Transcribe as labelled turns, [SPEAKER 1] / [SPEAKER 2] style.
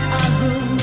[SPEAKER 1] I grew